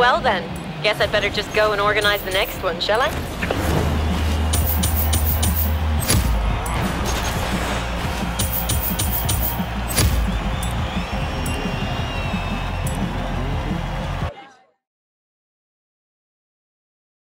Well then, guess I'd better just go and organize the next one, shall I?